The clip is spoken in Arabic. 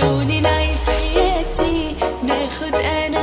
خلوني نعيش حياتي. ناخد أنا